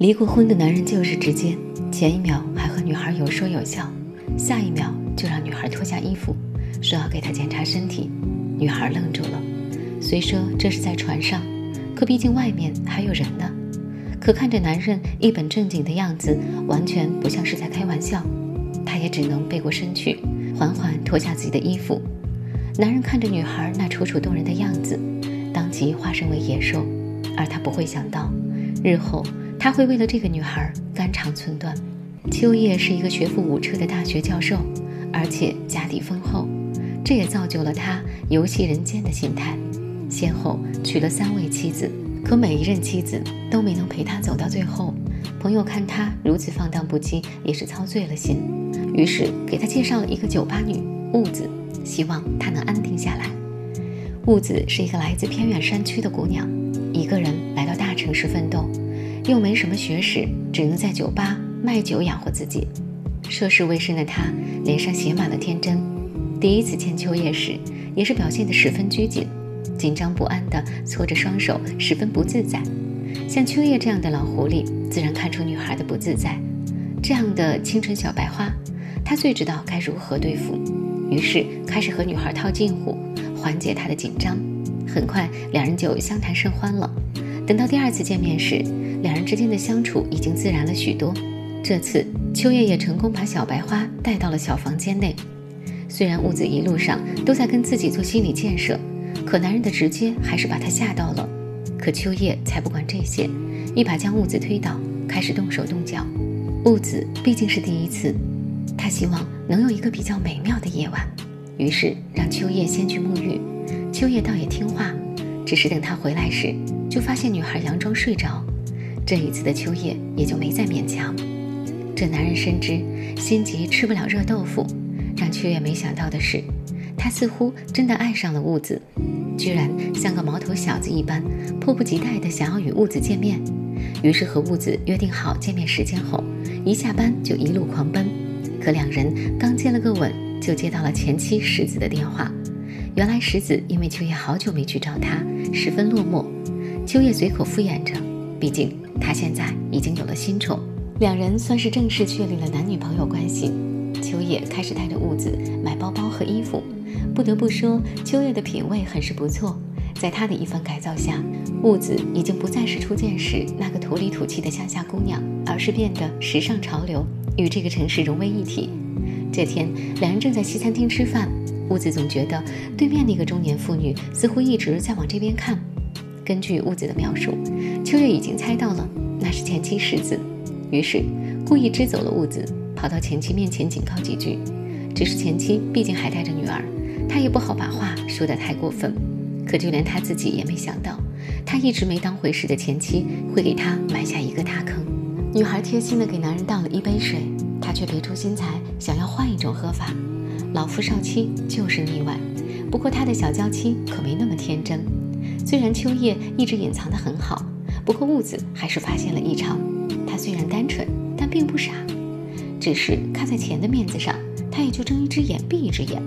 离过婚的男人就是直接，前一秒还和女孩有说有笑，下一秒就让女孩脱下衣服，说要给他检查身体。女孩愣住了，虽说这是在船上，可毕竟外面还有人呢。可看着男人一本正经的样子，完全不像是在开玩笑，她也只能背过身去，缓缓脱下自己的衣服。男人看着女孩那楚楚动人的样子，当即化身为野兽，而他不会想到，日后他会为了这个女孩肝肠寸断。秋叶是一个学富五车的大学教授，而且家底丰厚，这也造就了他游戏人间的心态。先后娶了三位妻子，可每一任妻子都没能陪他走到最后。朋友看他如此放荡不羁，也是操碎了心，于是给他介绍了一个酒吧女雾子。希望她能安定下来。雾子是一个来自偏远山区的姑娘，一个人来到大城市奋斗，又没什么学识，只能在酒吧卖酒养活自己。涉世未深的他，脸上写满了天真。第一次见秋叶时，也是表现得十分拘谨，紧张不安地搓着双手，十分不自在。像秋叶这样的老狐狸，自然看出女孩的不自在。这样的清纯小白花，他最知道该如何对付。于是开始和女孩套近乎，缓解她的紧张。很快，两人就相谈甚欢了。等到第二次见面时，两人之间的相处已经自然了许多。这次，秋叶也成功把小白花带到了小房间内。虽然屋子一路上都在跟自己做心理建设，可男人的直接还是把她吓到了。可秋叶才不管这些，一把将屋子推倒，开始动手动脚。屋子毕竟是第一次。他希望能有一个比较美妙的夜晚，于是让秋叶先去沐浴。秋叶倒也听话，只是等他回来时，就发现女孩佯装睡着。这一次的秋叶也就没再勉强。这男人深知心急吃不了热豆腐，让秋叶没想到的是，他似乎真的爱上了雾子，居然像个毛头小子一般，迫不及待地想要与雾子见面。于是和雾子约定好见面时间后，一下班就一路狂奔。可两人刚接了个吻，就接到了前妻石子的电话。原来石子因为秋叶好久没去找他，十分落寞。秋叶随口敷衍着，毕竟他现在已经有了新宠，两人算是正式确立了男女朋友关系。秋叶开始带着物子买包包和衣服。不得不说，秋叶的品味很是不错。在他的一番改造下，物子已经不再是初见时那个土里土气的乡下姑娘，而是变得时尚潮流。与这个城市融为一体。这天，两人正在西餐厅吃饭，屋子总觉得对面那个中年妇女似乎一直在往这边看。根据屋子的描述，秋月已经猜到了那是前妻石子，于是故意支走了屋子，跑到前妻面前警告几句。只是前妻毕竟还带着女儿，他也不好把话说得太过分。可就连他自己也没想到，他一直没当回事的前妻会给他埋下一个大坑。女孩贴心地给男人倒了一杯水，他却别出心裁，想要换一种喝法。老夫少妻就是例外，不过他的小娇妻可没那么天真。虽然秋叶一直隐藏得很好，不过雾子还是发现了异常。他虽然单纯，但并不傻，只是看在钱的面子上，他也就睁一只眼闭一只眼。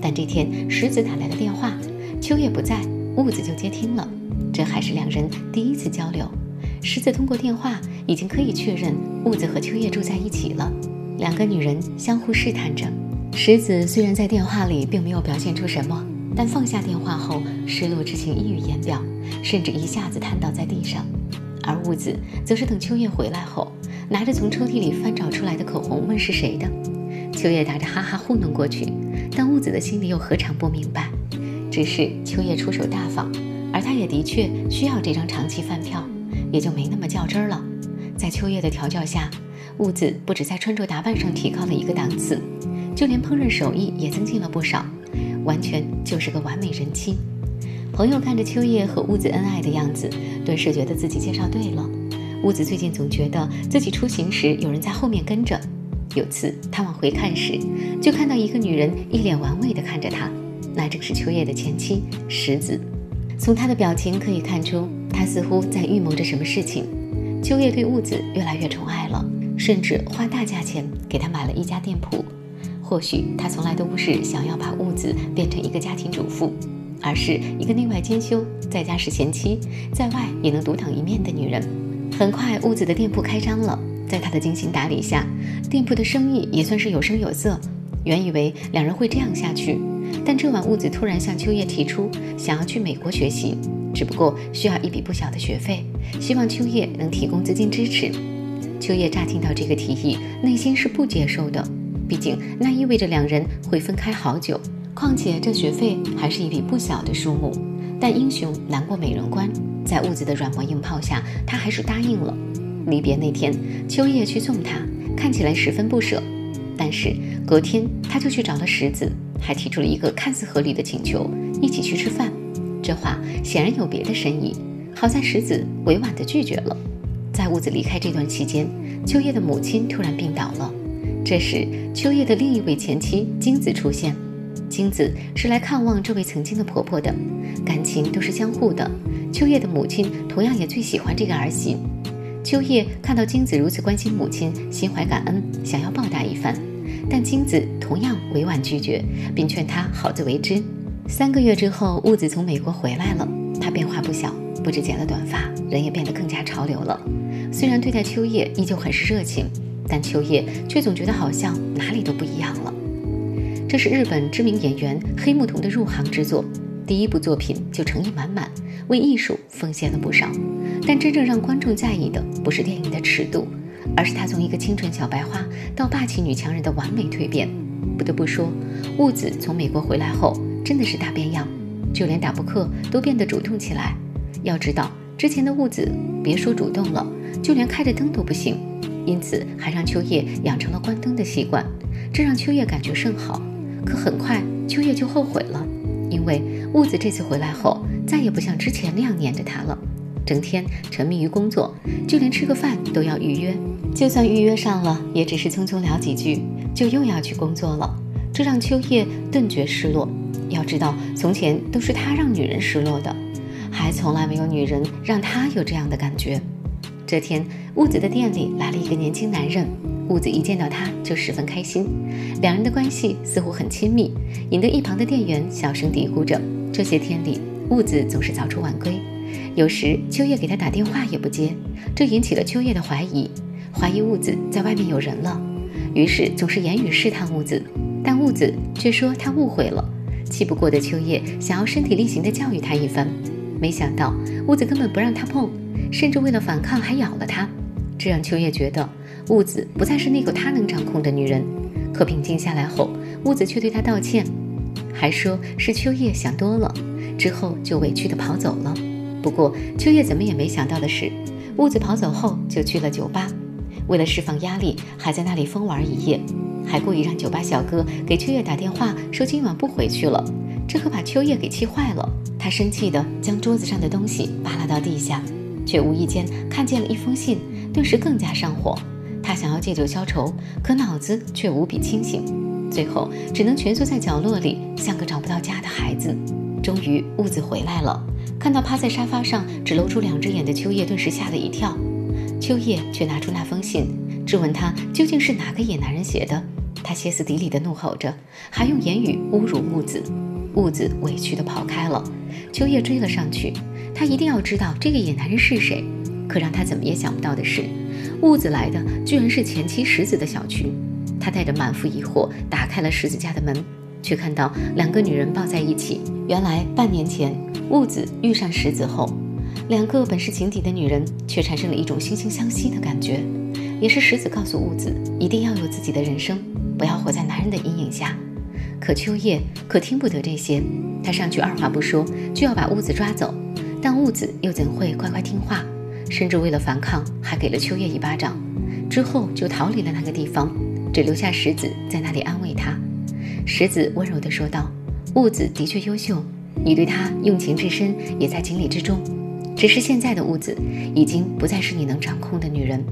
但这天石子打来的电话，秋叶不在，雾子就接听了。这还是两人第一次交流。石子通过电话已经可以确认雾子和秋叶住在一起了，两个女人相互试探着。石子虽然在电话里并没有表现出什么，但放下电话后，失落之情溢于言表，甚至一下子瘫倒在地上。而雾子则是等秋叶回来后，拿着从抽屉里翻找出来的口红问是谁的。秋叶打着哈哈糊弄过去，但雾子的心里又何尝不明白？只是秋叶出手大方，而他也的确需要这张长期饭票。也就没那么较真了。在秋叶的调教下，雾子不止在穿着打扮上提高了一个档次，就连烹饪手艺也增进了不少，完全就是个完美人妻。朋友看着秋叶和屋子恩爱的样子，顿时觉得自己介绍对了。屋子最近总觉得自己出行时有人在后面跟着。有次他往回看时，就看到一个女人一脸玩味地看着他，那正是秋叶的前妻石子。从他的表情可以看出。他似乎在预谋着什么事情。秋叶对屋子越来越宠爱了，甚至花大价钱给他买了一家店铺。或许她从来都不是想要把雾子变成一个家庭主妇，而是一个内外兼修，在家是贤妻，在外也能独当一面的女人。很快，屋子的店铺开张了，在她的精心打理下，店铺的生意也算是有声有色。原以为两人会这样下去，但这晚屋子突然向秋叶提出想要去美国学习，只不过需要一笔不小的学费，希望秋叶能提供资金支持。秋叶乍听到这个提议，内心是不接受的，毕竟那意味着两人会分开好久，况且这学费还是一笔不小的数目。但英雄难过美人关，在屋子的软磨硬泡下，他还是答应了。离别那天，秋叶去送他，看起来十分不舍。但是隔天他就去找了石子，还提出了一个看似合理的请求，一起去吃饭。这话显然有别的深意。好在石子委婉地拒绝了。在屋子离开这段期间，秋叶的母亲突然病倒了。这时，秋叶的另一位前妻金子出现。金子是来看望这位曾经的婆婆的，感情都是相互的。秋叶的母亲同样也最喜欢这个儿媳。秋叶看到金子如此关心母亲，心怀感恩，想要报答一番，但金子同样委婉拒绝，并劝他好自为之。三个月之后，雾子从美国回来了，他变化不小，不止剪了短发，人也变得更加潮流了。虽然对待秋叶依旧很是热情，但秋叶却总觉得好像哪里都不一样了。这是日本知名演员黑木瞳的入行之作。第一部作品就诚意满满，为艺术奉献了不少。但真正让观众在意的不是电影的尺度，而是她从一个清纯小白花到霸气女强人的完美蜕变。不得不说，雾子从美国回来后真的是大变样，就连打扑克都变得主动起来。要知道，之前的雾子别说主动了，就连开着灯都不行，因此还让秋叶养成了关灯的习惯，这让秋叶感觉甚好。可很快，秋叶就后悔了。因为雾子这次回来后，再也不像之前那样黏着他了，整天沉迷于工作，就连吃个饭都要预约，就算预约上了，也只是匆匆聊几句，就又要去工作了。这让秋叶顿觉失落。要知道，从前都是他让女人失落的，还从来没有女人让他有这样的感觉。这天，雾子的店里来了一个年轻男人。雾子一见到他就十分开心，两人的关系似乎很亲密，引得一旁的店员小声嘀咕着：“这些天里，雾子总是早出晚归，有时秋叶给他打电话也不接，这引起了秋叶的怀疑，怀疑雾子在外面有人了。于是总是言语试探雾子，但雾子却说他误会了。气不过的秋叶想要身体力行地教育他一番，没想到雾子根本不让他碰，甚至为了反抗还咬了他，这让秋叶觉得。”雾子不再是那个他能掌控的女人，可平静下来后，雾子却对他道歉，还说是秋叶想多了，之后就委屈的跑走了。不过秋叶怎么也没想到的是，雾子跑走后就去了酒吧，为了释放压力，还在那里疯玩一夜，还故意让酒吧小哥给秋叶打电话说今晚不回去了，这可把秋叶给气坏了。他生气的将桌子上的东西扒拉到地下，却无意间看见了一封信，顿时更加上火。他想要借酒消愁，可脑子却无比清醒，最后只能蜷缩在角落里，像个找不到家的孩子。终于，屋子回来了，看到趴在沙发上只露出两只眼的秋叶，顿时吓了一跳。秋叶却拿出那封信，质问他究竟是哪个野男人写的。他歇斯底里地怒吼着，还用言语侮辱木子。木子委屈地跑开了。秋叶追了上去，他一定要知道这个野男人是谁。可让他怎么也想不到的是。屋子来的居然是前妻石子的小区，他带着满腹疑惑打开了石子家的门，却看到两个女人抱在一起。原来半年前，雾子遇上石子后，两个本是情敌的女人却产生了一种惺惺相惜的感觉。也是石子告诉雾子，一定要有自己的人生，不要活在男人的阴影下。可秋叶可听不得这些，他上去二话不说就要把屋子抓走，但屋子又怎会乖乖听话？甚至为了反抗，还给了秋叶一巴掌，之后就逃离了那个地方，只留下石子在那里安慰他。石子温柔地说道：“雾子的确优秀，你对他用情至深，也在情理之中。只是现在的雾子已经不再是你能掌控的女人。”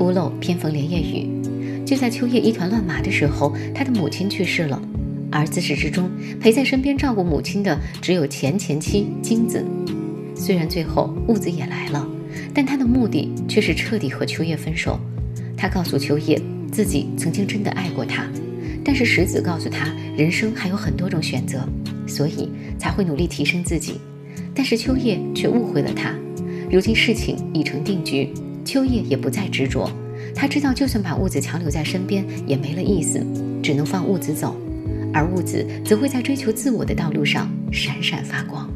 屋漏偏逢连夜雨，就在秋叶一团乱麻的时候，他的母亲去世了，而自始至终陪在身边照顾母亲的只有前前妻金子。虽然最后物子也来了，但他的目的却是彻底和秋叶分手。他告诉秋叶，自己曾经真的爱过他，但是石子告诉他，人生还有很多种选择，所以才会努力提升自己。但是秋叶却误会了他。如今事情已成定局，秋叶也不再执着。他知道，就算把物子强留在身边，也没了意思，只能放物子走。而物质则会在追求自我的道路上闪闪发光。